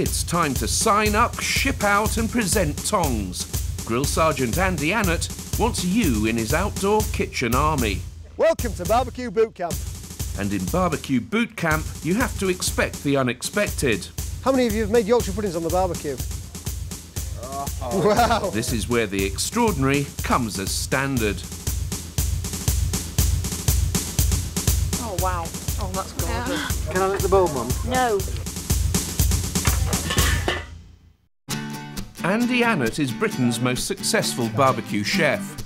It's time to sign up, ship out, and present Tongs. Grill Sergeant Andy Annat wants you in his outdoor kitchen army. Welcome to Barbecue Boot Camp. And in Barbecue Boot Camp, you have to expect the unexpected. How many of you have made Yorkshire puddings on the barbecue? Oh. Wow. This is where the extraordinary comes as standard. Oh wow. Oh, that's gorgeous. Can I lick the bowl, Mum? No. Andy Annat is Britain's most successful barbecue chef.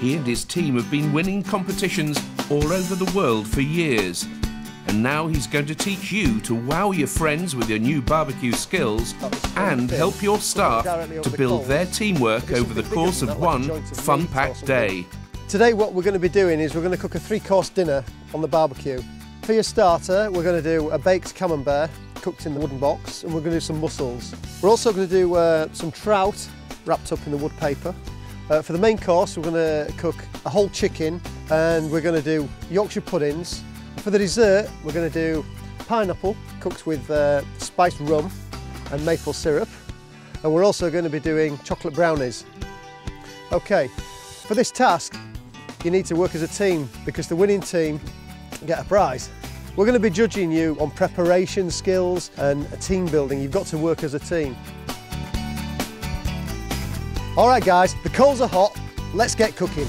He and his team have been winning competitions all over the world for years. And now he's going to teach you to wow your friends with your new barbecue skills and help your staff to build their teamwork over the course of one fun-packed day. Today what we're going to be doing is we're going to cook a three-course dinner on the barbecue. For your starter, we're going to do a baked camembert cooked in the wooden box and we're going to do some mussels. We're also going to do uh, some trout wrapped up in the wood paper. Uh, for the main course, we're going to cook a whole chicken and we're going to do Yorkshire puddings. For the dessert, we're going to do pineapple cooked with uh, spiced rum and maple syrup. And we're also going to be doing chocolate brownies. Okay, for this task, you need to work as a team because the winning team get a prize. We're going to be judging you on preparation skills and team building. You've got to work as a team. All right guys, the coals are hot. Let's get cooking.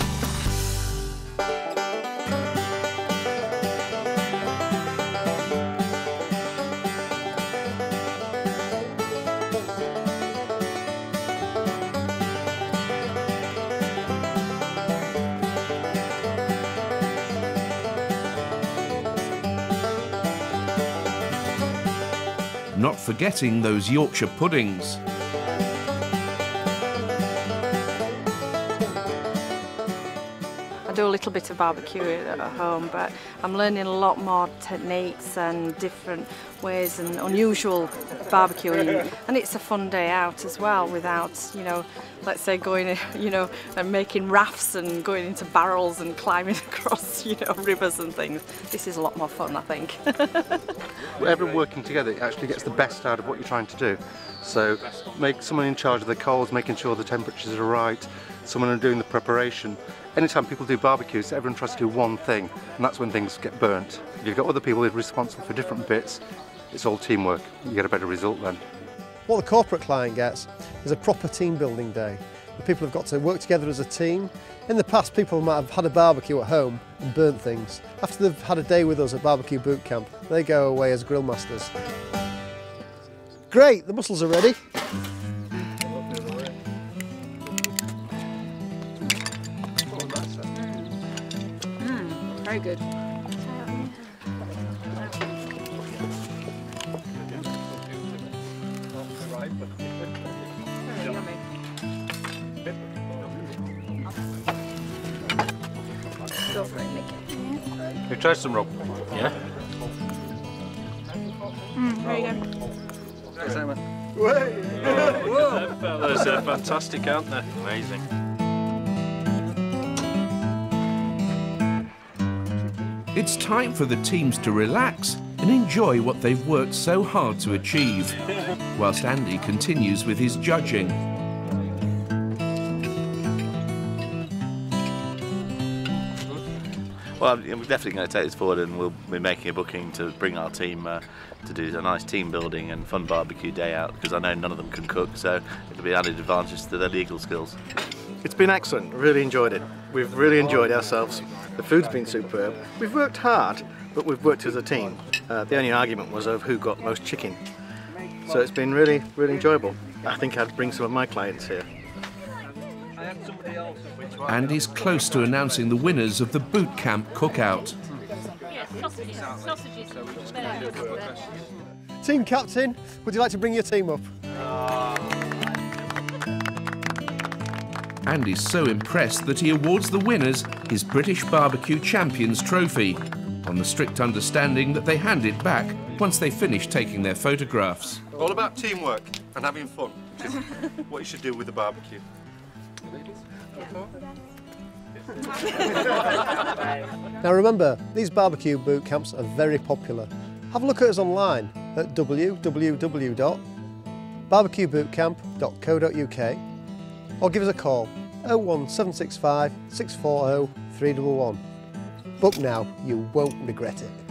Not forgetting those Yorkshire puddings. Do a little bit of barbecue at home, but I'm learning a lot more techniques and different ways and unusual barbecuing. And it's a fun day out as well without, you know, let's say going, you know, and making rafts and going into barrels and climbing across, you know, rivers and things. This is a lot more fun, I think. everyone working together actually gets the best out of what you're trying to do. So make someone in charge of the coals, making sure the temperatures are right, someone doing the preparation. Anytime people do barbecues, everyone tries to do one thing, and that's when things get burnt. If you've got other people who are responsible for different bits, it's all teamwork. You get a better result then. What the corporate client gets is a proper team building day. The people have got to work together as a team. In the past, people might have had a barbecue at home and burnt things. After they've had a day with us at Barbecue Boot Camp, they go away as grill masters. Great, the mussels are ready. Very good. Go for it, Mickey. You try some Rob? Yeah? Mm, very good. Them fellas are fantastic, aren't they? Amazing. It's time for the teams to relax and enjoy what they've worked so hard to achieve, whilst Andy continues with his judging. Well, we're definitely going to take this forward and we'll be making a booking to bring our team uh, to do a nice team building and fun barbecue day out because I know none of them can cook, so it'll be added advantage to their legal skills. It's been excellent, really enjoyed it. We've really enjoyed ourselves. The food's been superb. We've worked hard, but we've worked as a team. Uh, the only argument was of who got most chicken. So it's been really, really enjoyable. I think I'd bring some of my clients here. And he's close to announcing the winners of the boot camp cookout. Team captain, would you like to bring your team up? Andy's so impressed that he awards the winners his British Barbecue Champions trophy, on the strict understanding that they hand it back once they finish taking their photographs. All about teamwork and having fun, which is what you should do with the barbecue. Now remember, these barbecue boot camps are very popular. Have a look at us online at www barbecuebootcamp.co.uk or give us a call 01765 640 311. Book now, you won't regret it.